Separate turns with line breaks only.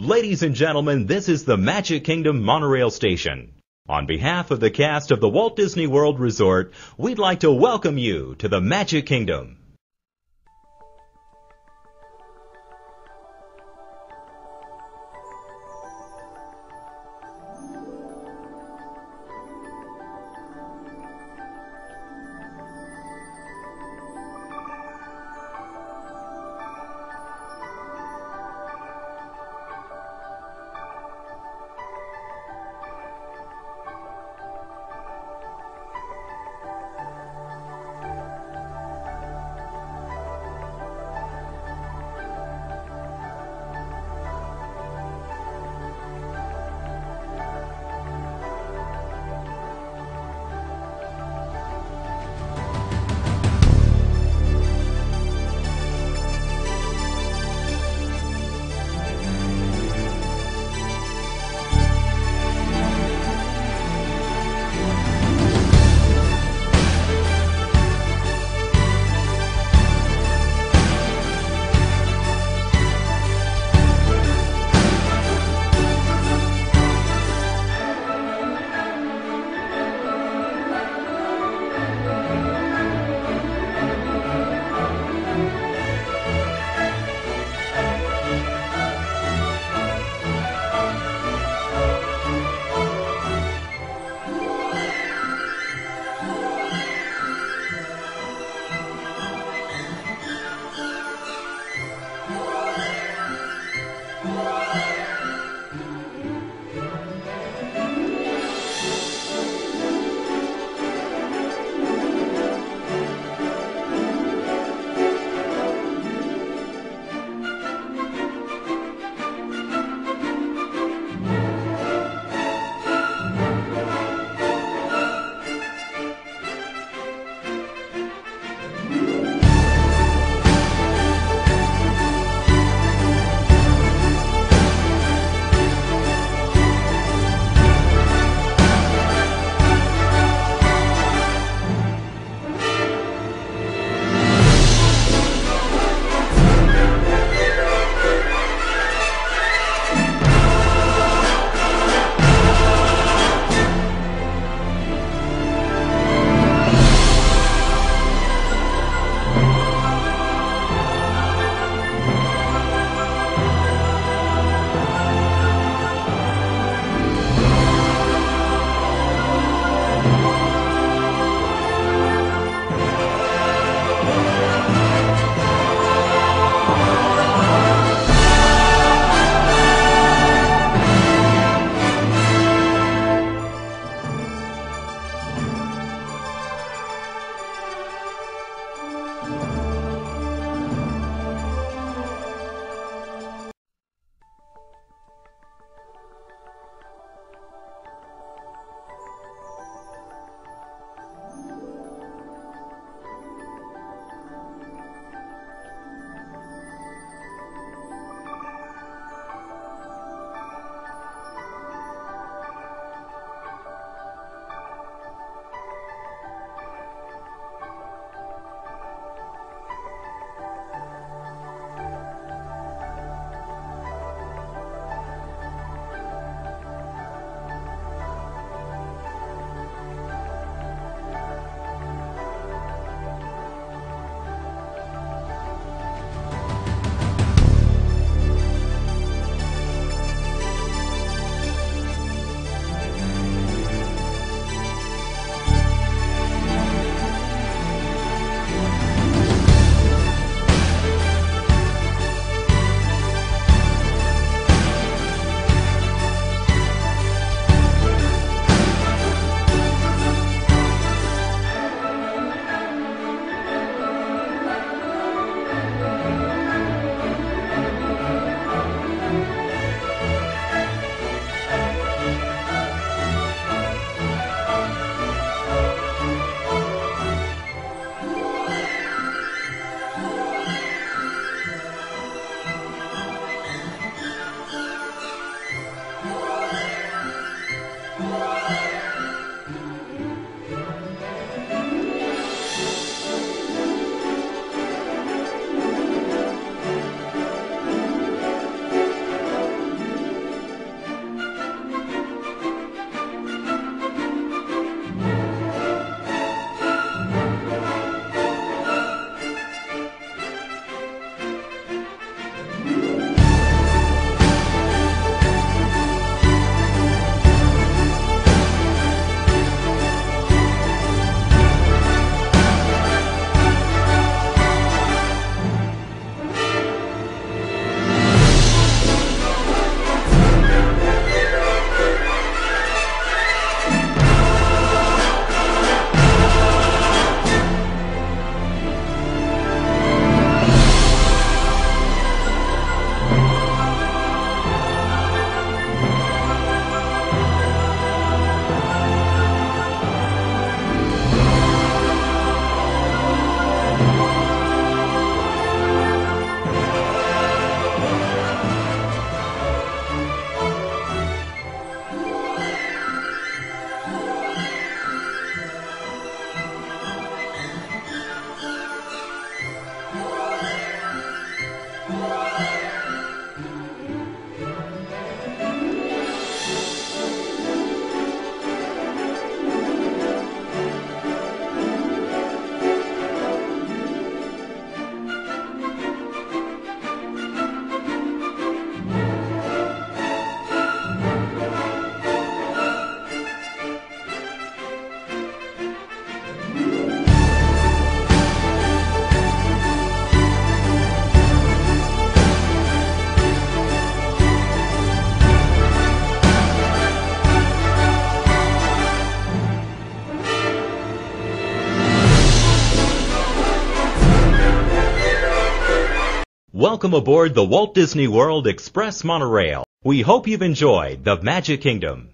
Ladies and gentlemen, this is the Magic Kingdom Monorail Station. On behalf of the cast of the Walt Disney World Resort, we'd like to welcome you to the Magic Kingdom. Welcome aboard the Walt Disney World Express Monorail. We hope you've enjoyed the Magic Kingdom.